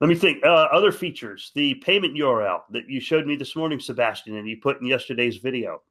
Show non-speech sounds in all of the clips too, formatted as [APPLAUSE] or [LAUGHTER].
Let me think. Uh, other features, the payment URL that you showed me this morning, Sebastian, and you put in yesterday's video.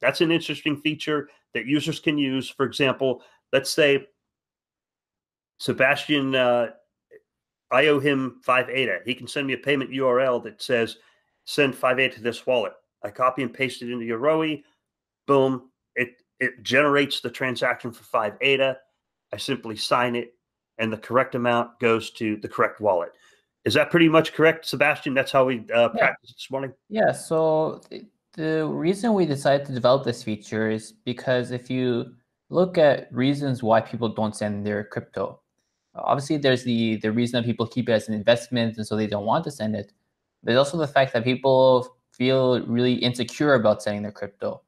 That's an interesting feature that users can use. For example, let's say Sebastian, uh, I owe him five ADA. He can send me a payment URL that says, send five ADA to this wallet. I copy and paste it into Yoroi. Boom. It, it generates the transaction for five ADA. I simply sign it, and the correct amount goes to the correct wallet. Is that pretty much correct, Sebastian? That's how we uh, yeah. practiced this morning. Yeah. So the reason we decided to develop this feature is because if you look at reasons why people don't send their crypto, obviously there's the the reason that people keep it as an investment and so they don't want to send it. There's also the fact that people feel really insecure about sending their crypto,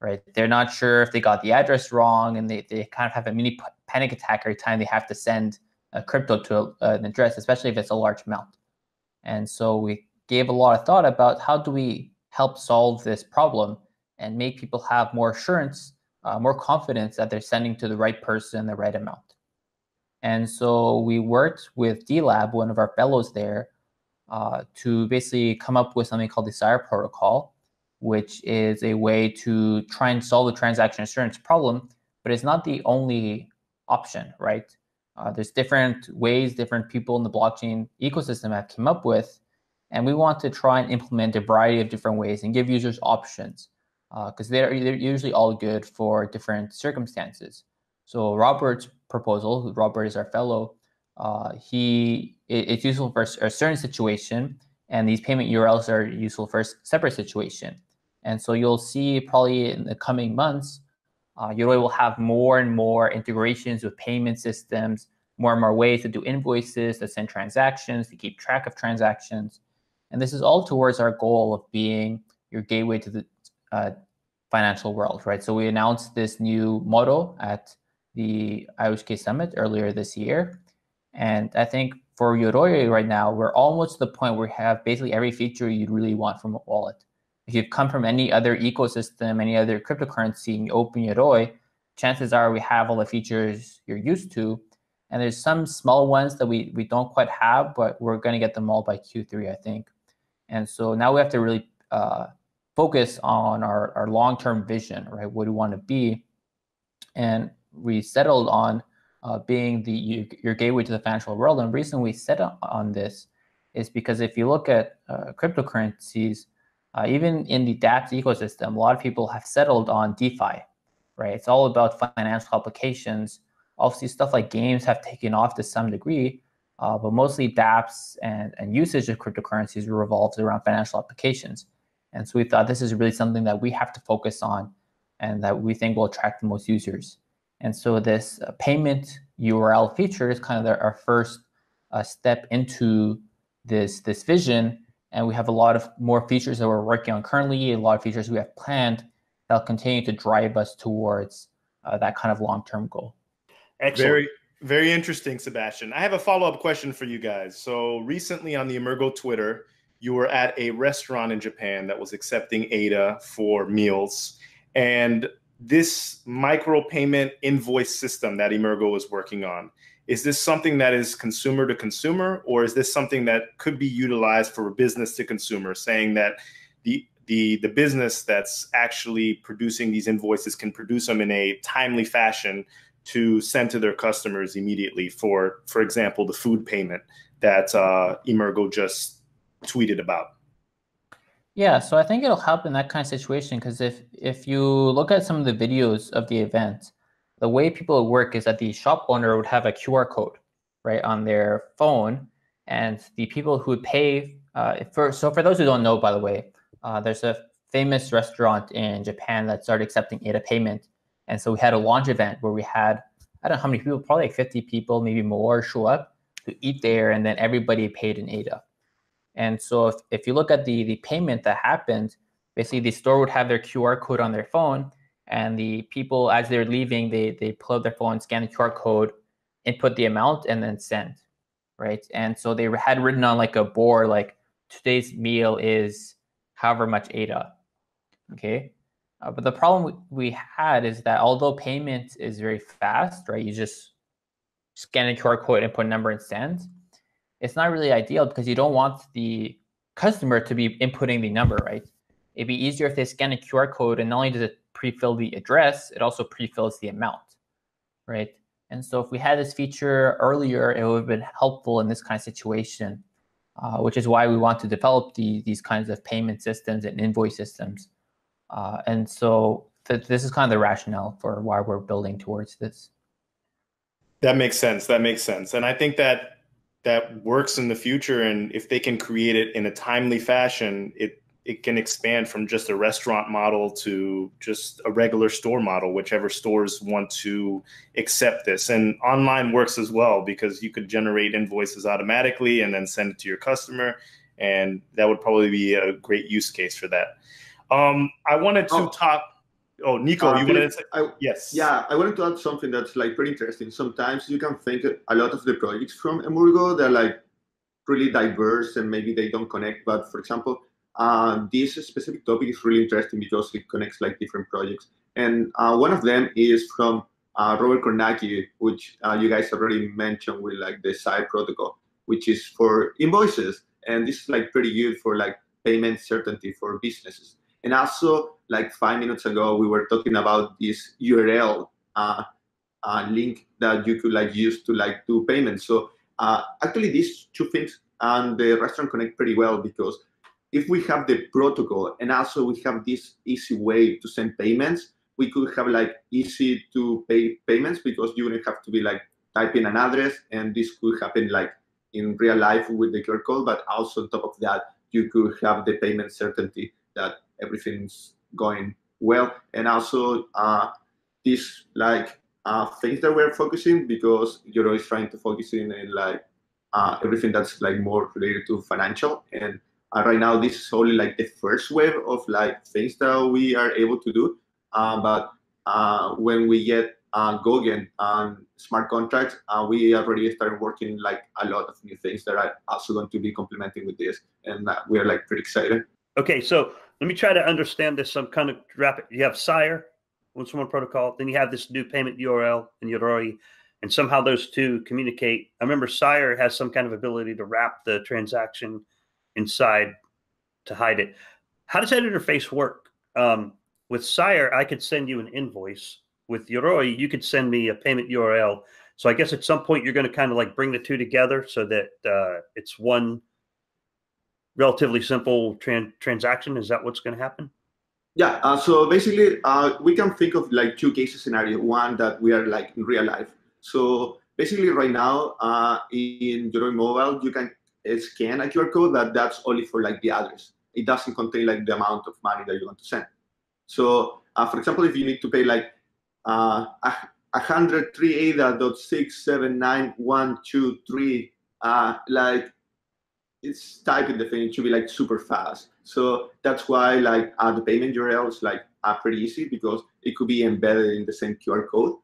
right? They're not sure if they got the address wrong and they, they kind of have a mini panic attack every time they have to send a crypto to a, an address, especially if it's a large amount. And so we gave a lot of thought about how do we help solve this problem and make people have more assurance, uh, more confidence that they're sending to the right person the right amount. And so we worked with DLab, one of our fellows there, uh, to basically come up with something called the SIRE protocol, which is a way to try and solve the transaction assurance problem, but it's not the only option, right? Uh, there's different ways different people in the blockchain ecosystem have come up with, and we want to try and implement a variety of different ways and give users options because uh, they're, they're usually all good for different circumstances. So Robert's proposal, Robert is our fellow, uh, he it, it's useful for a certain situation, and these payment URLs are useful for a separate situation. And so you'll see probably in the coming months uh, Yoroi will have more and more integrations with payment systems, more and more ways to do invoices, to send transactions, to keep track of transactions. And this is all towards our goal of being your gateway to the uh, financial world, right? So we announced this new model at the IOHK Summit earlier this year. And I think for Yoroi right now, we're almost to the point where we have basically every feature you'd really want from a wallet if you've come from any other ecosystem, any other cryptocurrency, and you open Yoroi, chances are we have all the features you're used to. And there's some small ones that we, we don't quite have, but we're going to get them all by Q3, I think. And so now we have to really uh, focus on our, our long-term vision, right? What do we want to be? And we settled on uh, being the you, your gateway to the financial world. And the reason we set on this is because if you look at uh, cryptocurrencies, uh, even in the dApps ecosystem, a lot of people have settled on DeFi, right? It's all about financial applications. Obviously, stuff like games have taken off to some degree, uh, but mostly dApps and, and usage of cryptocurrencies revolves around financial applications. And so we thought this is really something that we have to focus on and that we think will attract the most users. And so this uh, payment URL feature is kind of our first uh, step into this, this vision and we have a lot of more features that we're working on currently, a lot of features we have planned that'll continue to drive us towards uh, that kind of long-term goal. Excellent. Very, very interesting, Sebastian. I have a follow-up question for you guys. So recently on the Emurgo Twitter, you were at a restaurant in Japan that was accepting ADA for meals. And this micro payment invoice system that Emurgo is working on, is this something that is consumer to consumer, or is this something that could be utilized for business to consumer, saying that the the the business that's actually producing these invoices can produce them in a timely fashion to send to their customers immediately for for example the food payment that uh, Emurgo just tweeted about? Yeah so i think it'll help in that kind of situation because if if you look at some of the videos of the event the way people work is that the shop owner would have a QR code, right, on their phone, and the people who would pay uh, for. So for those who don't know, by the way, uh, there's a famous restaurant in Japan that started accepting ADA payment, and so we had a launch event where we had I don't know how many people, probably like 50 people, maybe more, show up to eat there, and then everybody paid in ADA. And so if, if you look at the the payment that happened, basically the store would have their QR code on their phone, and the people as they're leaving they they pull up their phone scan the qr code input the amount and then send right and so they had written on like a board like today's meal is however much ada okay uh, but the problem we had is that although payment is very fast right you just scan a qr code input number and send it's not really ideal because you don't want the customer to be inputting the number, right? It'd be easier if they scan a QR code and not only does it pre-fill the address, it also pre-fills the amount, right? And so if we had this feature earlier, it would have been helpful in this kind of situation, uh, which is why we want to develop the, these kinds of payment systems and invoice systems. Uh, and so th this is kind of the rationale for why we're building towards this. That makes sense. That makes sense. And I think that that works in the future. And if they can create it in a timely fashion, it it can expand from just a restaurant model to just a regular store model, whichever stores want to accept this. And online works as well because you could generate invoices automatically and then send it to your customer. And that would probably be a great use case for that. Um, I wanted to oh. talk. Oh, Nico, uh, you wanted to say? I, yes. Yeah, I wanted to add something that's like pretty interesting. Sometimes you can think a lot of the projects from Emurgo, they're like really diverse and maybe they don't connect. But for example, uh, this specific topic is really interesting because it connects like different projects. And uh, one of them is from uh, Robert Kornacki, which uh, you guys already mentioned with like the SIRE protocol, which is for invoices. And this is like pretty good for like payment certainty for businesses. And also, like five minutes ago, we were talking about this URL uh, link that you could like use to like do payments. So actually, these two things and the restaurant connect pretty well because if we have the protocol and also we have this easy way to send payments, we could have like easy to pay payments because you wouldn't have to be like typing an address and this could happen like in real life with the QR code, but also on top of that, you could have the payment certainty that everything's going well. And also uh, these like uh, things that we're focusing because you're always trying to focus in, in like uh, everything that's like more related to financial. And uh, right now, this is only like the first wave of like things that we are able to do. Uh, but uh, when we get uh, Goguen smart contracts, uh, we already started working like a lot of new things that are also going to be complementing with this, and uh, we are like pretty excited. Okay, so let me try to understand this. Some kind of rapid. You have SIRE, one someone protocol. Then you have this new payment URL and Yoroi, and somehow those two communicate. I remember SIRE has some kind of ability to wrap the transaction inside to hide it. How does that interface work? Um, with SIRE, I could send you an invoice. With Yoroi, you could send me a payment URL. So I guess at some point you're going to kind of like bring the two together so that uh, it's one relatively simple tran- transaction. Is that what's going to happen? Yeah. Uh, so basically, uh, we can think of like two cases scenario. One that we are like in real life. So basically, right now uh, in Yoroi Mobile, you can scan a QR code, but that's only for like the address. It doesn't contain like the amount of money that you want to send. So, uh, for example, if you need to pay like uh, 103 ADA.679.123, uh, like it's typing the thing, it should be like super fast. So that's why like uh, the payment URLs like are pretty easy because it could be embedded in the same QR code.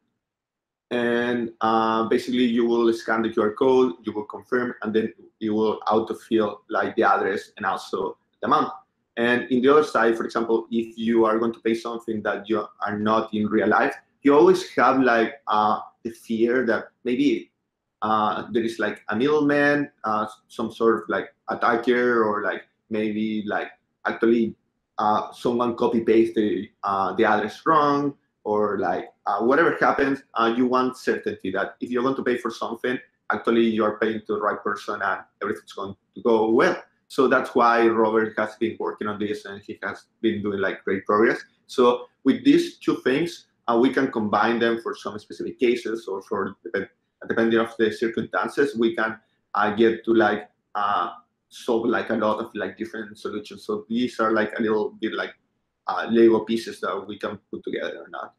And uh, basically you will scan the QR code, you will confirm, and then you will autofill like the address and also the amount. And in the other side, for example, if you are going to pay something that you are not in real life, you always have like uh, the fear that maybe uh, there is like a middleman, uh, some sort of like attacker, or like maybe like actually uh, someone copy paste the uh, the address wrong, or like uh, whatever happens, uh, you want certainty that if you're going to pay for something, actually you are paying to the right person and everything's going to go well. So that's why Robert has been working on this and he has been doing like great progress. So with these two things, uh, we can combine them for some specific cases or for depending of the circumstances, we can uh, get to like uh, solve like a lot of like different solutions. So these are like a little bit like uh, Lego pieces that we can put together or not.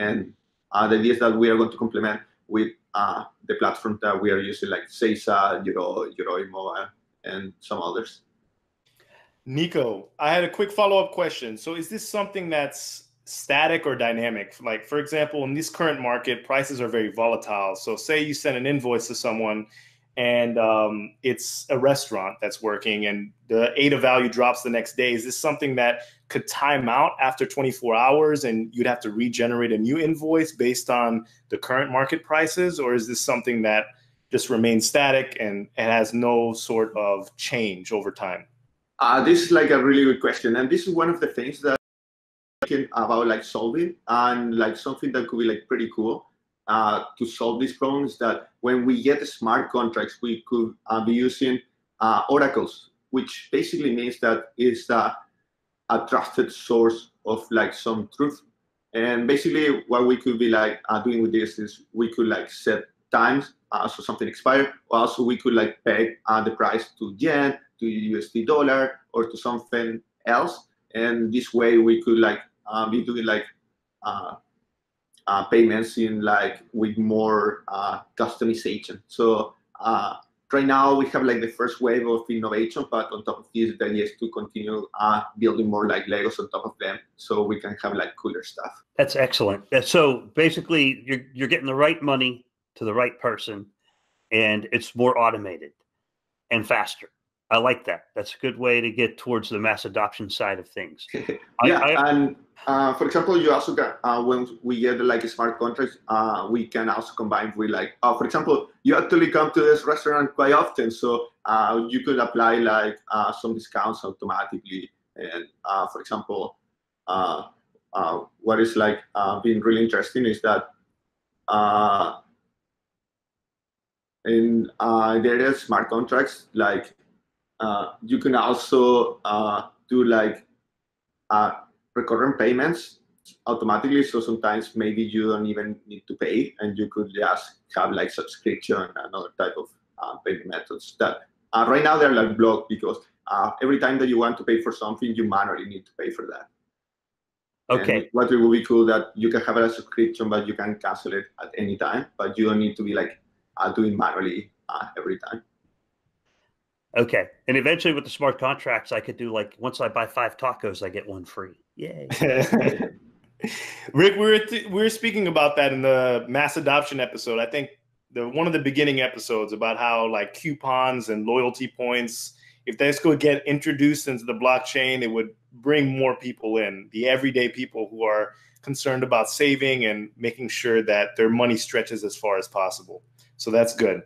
And uh, the idea is that we are going to complement with uh, the platform that we are using like Seiza, Euro, Euroimo, and some others. Nico, I had a quick follow-up question. So is this something that's static or dynamic? Like, for example, in this current market, prices are very volatile. So, say you send an invoice to someone and um, it's a restaurant that's working and the ADA value drops the next day. Is this something that could time out after 24 hours and you'd have to regenerate a new invoice based on the current market prices? Or is this something that just remains static and it has no sort of change over time? Uh, this is like a really good question, and this is one of the things that about like solving and like something that could be like pretty cool uh, to solve these problems. That when we get smart contracts, we could uh, be using uh, oracles, which basically means that it's a, a trusted source of like some truth. And basically, what we could be like uh, doing with this is we could like set times uh, so something expired. Or also, we could like peg uh, the price to yen, to USD dollar, or to something else. And this way, we could like uh, be doing like uh, uh, payments in like with more uh, customization. So right now we have like the first wave of innovation, but on top of this, the idea is to continue uh, building more like Legos on top of them, so we can have like cooler stuff. That's excellent. So basically, you're you're getting the right money to the right person, and it's more automated and faster. I like that. That's a good way to get towards the mass adoption side of things. [LAUGHS] yeah, I, and uh, for example, you also got uh, when we get like smart contracts, uh, we can also combine with like, uh, for example, you actually come to this restaurant quite often, so uh, you could apply like uh, some discounts automatically. And for example, what is like being really interesting is that in there are smart contracts like uh, you can also uh, do like uh, recurrent payments automatically. So sometimes maybe you don't even need to pay, and you could just have like subscription and other type of uh, payment methods. That uh, right now they're like blocked because uh, every time that you want to pay for something, you manually need to pay for that. Okay. And what will be cool that you can have a subscription, but you can cancel it at any time, but you don't need to be like doing manually every time. Okay. And eventually with the smart contracts, I could do like once I buy five tacos, I get one free. Yay. [LAUGHS] Rick, we were th- we were speaking about that in the mass adoption episode. I think the one of the beginning episodes about how like coupons and loyalty points, if this could get introduced into the blockchain, it would bring more people in, the everyday people who are concerned about saving and making sure that their money stretches as far as possible. So that's good.